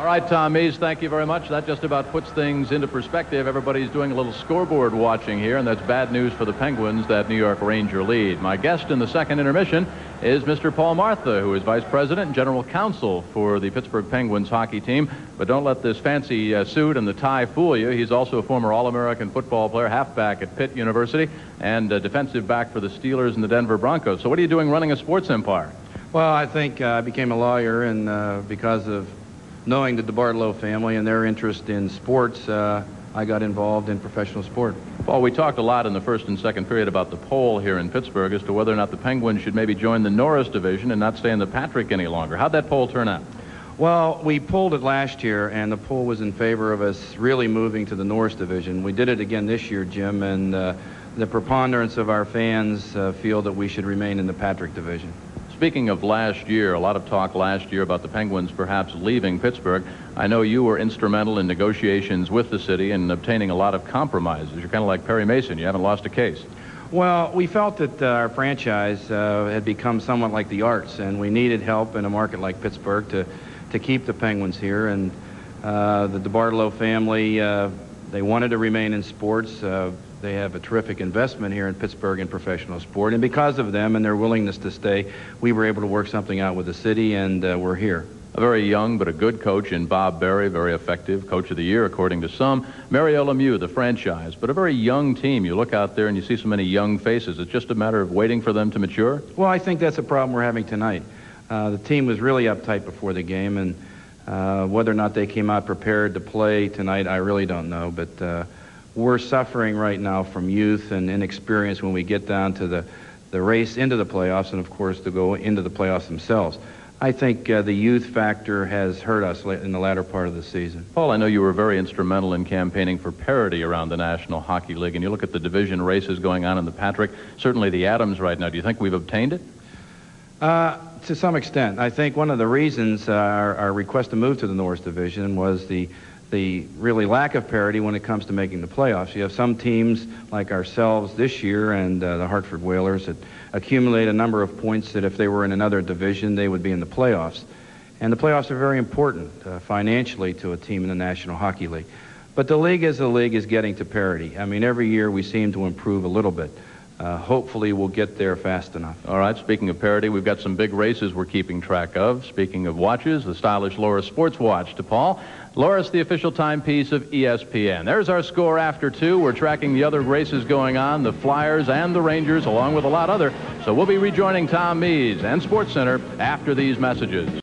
All right, Tom Mees, thank you very much. That just about puts things into perspective. Everybody's doing a little scoreboard watching here, and that's bad news for the Penguins, that New York Ranger lead. My guest in the second intermission is Mr. Paul Martha, who is Vice President and General Counsel for the Pittsburgh Penguins hockey team. But don't let this fancy uh, suit and the tie fool you. He's also a former All-American football player, halfback at Pitt University, and defensive back for the Steelers and the Denver Broncos. So what are you doing running a sports empire? Well, I think uh, I became a lawyer, and uh, because of knowing that the DeBartolo family and their interest in sports, uh, I got involved in professional sport. Paul, we talked a lot in the first and second period about the poll here in Pittsburgh as to whether or not the Penguins should maybe join the Norris division and not stay in the Patrick any longer. How'd that poll turn out? Well, we pulled it last year, and the poll was in favor of us really moving to the Norris division. We did it again this year, Jim, and uh, the preponderance of our fans uh, feel that we should remain in the Patrick division. Speaking of last year, a lot of talk last year about the Penguins perhaps leaving Pittsburgh. I know you were instrumental in negotiations with the city and obtaining a lot of compromises. You're kind of like Perry Mason. You haven't lost a case. Well, we felt that uh, our franchise uh, had become somewhat like the arts, and we needed help in a market like Pittsburgh to, to keep the Penguins here. And uh, the DeBartolo family, uh, they wanted to remain in sports. They have a terrific investment here in Pittsburgh in professional sport. And because of them and their willingness to stay, we were able to work something out with the city, and uh, we're here. A very young but a good coach in Bob Berry, very effective, coach of the year according to some. Mario Lemieux, the franchise, but a very young team. You look out there and you see so many young faces. It's just a matter of waiting for them to mature? Well, I think that's a problem we're having tonight. Uh, the team was really uptight before the game, and uh, whether or not they came out prepared to play tonight, I really don't know. But uh, we're suffering right now from youth and inexperience when we get down to the, the race into the playoffs and, of course, to go into the playoffs themselves. I think uh, the youth factor has hurt us in the latter part of the season. Paul, I know you were very instrumental in campaigning for parity around the National Hockey League, and you look at the division races going on in the Patrick, certainly the Adams right now. Do you think we've obtained it? Uh, to some extent. I think one of the reasons uh, our, our request to move to the Norris Division was the the really lack of parity when it comes to making the playoffs. You have some teams like ourselves this year and uh, the Hartford Whalers that accumulate a number of points that if they were in another division, they would be in the playoffs. And the playoffs are very important uh, financially to a team in the National Hockey League. But the league as a league is getting to parity. I mean, every year we seem to improve a little bit. Uh, hopefully we'll get there fast enough. All right, speaking of parity, we've got some big races we're keeping track of. Speaking of watches, the stylish Lorus Sports Watch to Paul. Lorus, the official timepiece of ESPN. There's our score after two. We're tracking the other races going on, the Flyers and the Rangers, along with a lot other. So we'll be rejoining Tom Mees and Sports Center after these messages.